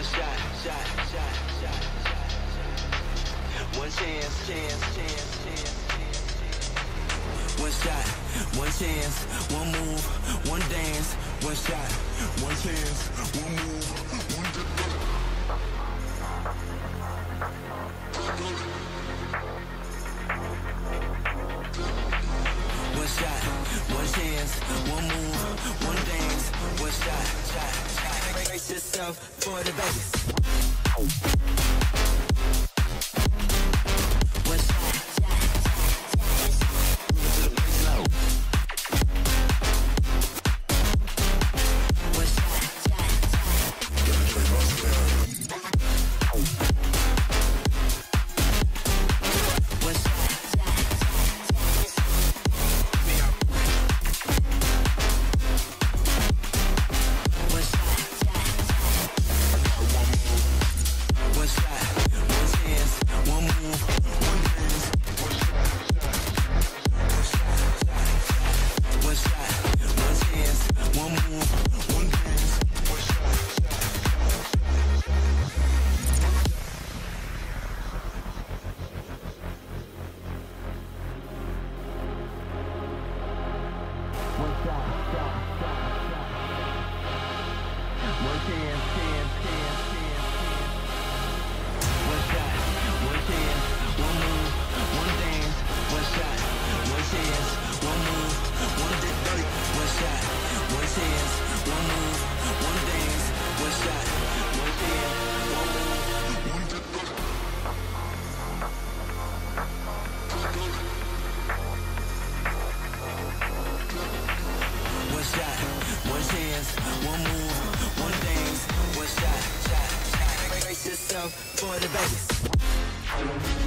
one shot, shot, shot, shot, shot. One chance, chance, chance, chance. One shot, one chance, one move, one dance, one shot, one chance, one move, one dance. One shot, one chance, one move. yourself for the best. stop, stop, stop, for the babies.